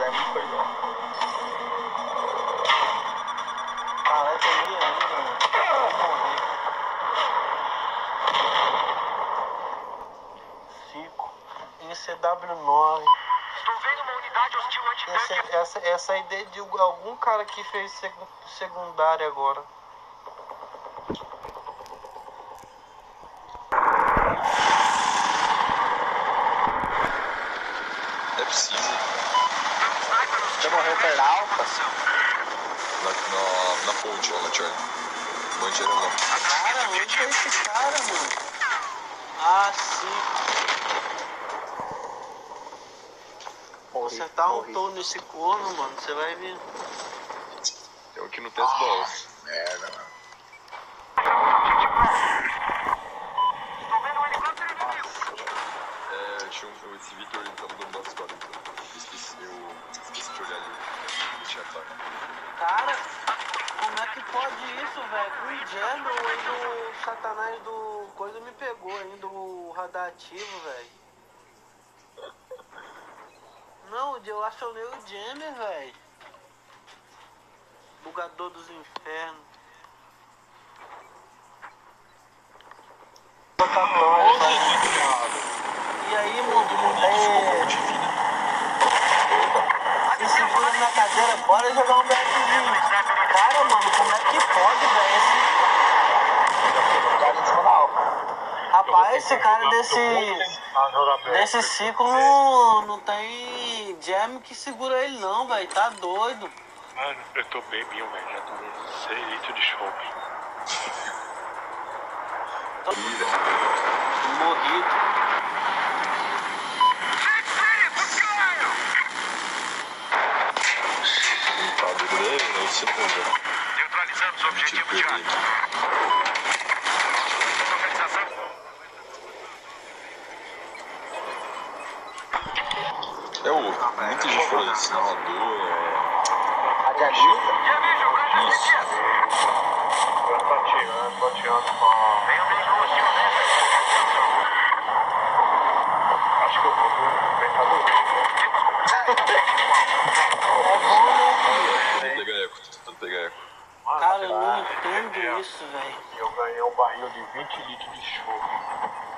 é muito legal. Caralho, tem ali ainda, mano. Vou morrer. Fico em CW9. Estou vendo uma unidade hostil antitanque. essa, essa ideia de algum cara que fez sec- secundária agora. Pela alfa? Na, na, na ponte, ó, na Charlie. Era lá. Cara, onde é esse cara, mano? Ah, sim. Morri, Você tá um morri. tom nesse corno, mano. Você vai ver. Tem um aqui no test balls. Merda, mano. Estou vendo um helicóptero inimigo. É, um, esse Victor ele tava dando box 40. Esqueci, eu Cara, como é que pode isso, velho? O Jam, o satanás do coisa me pegou ainda, o radioativo, velho. Não, eu acionei o Jammer, velho. Bugador dos infernos. E aí, mano? É... Se cadeira, bora jogar um BFzinho. Cara, mano, como é que pode, velho? Esse... Rapaz, esse cara desse, desse ciclo não, não tem jam que segura ele não, velho. Tá doido. Mano, eu tô bebinho, velho. Já tomei 6 litros de chope. Morrido. Tá, Não. Neutralizamos o objetivo de ar. É o. Muita gente fala isso, narrador. é, Radialista. Isso. Eu tô atirando, tô atirando com. Um nessa. Acho que eu vou do mercado. É bom, né? Tentando pegar eco, tô tentando pegar eco. Cara, eu não entendo isso, velho. Eu ganhei um barril de 20 litros de chope.